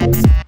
Thank.